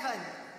heaven.